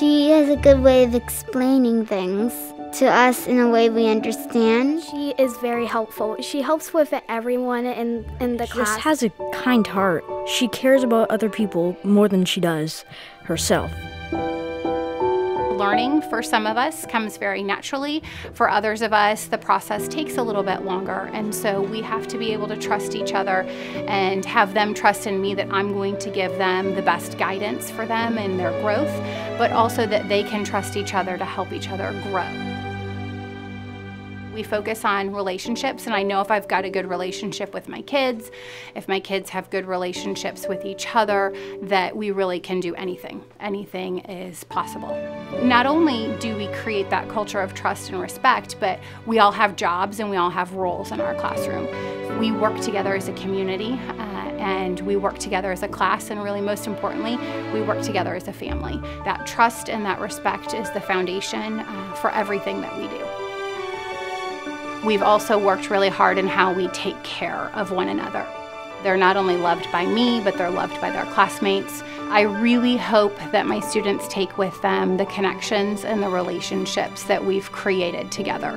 good way of explaining things to us in a way we understand. She is very helpful. She helps with everyone in, in the She class. just has a kind heart. She cares about other people more than she does herself. Learning for some of us comes very naturally. For others of us, the process takes a little bit longer. And so we have to be able to trust each other and have them trust in me that I'm going to give them the best guidance for them in their growth, but also that they can trust each other to help each other grow. We focus on relationships, and I know if I've got a good relationship with my kids, if my kids have good relationships with each other, that we really can do anything. Anything is possible. Not only do we create that culture of trust and respect, but we all have jobs and we all have roles in our classroom. We work together as a community. Uh, and we work together as a class, and really, most importantly, we work together as a family. That trust and that respect is the foundation uh, for everything that we do. We've also worked really hard in how we take care of one another. They're not only loved by me, but they're loved by their classmates. I really hope that my students take with them the connections and the relationships that we've created together.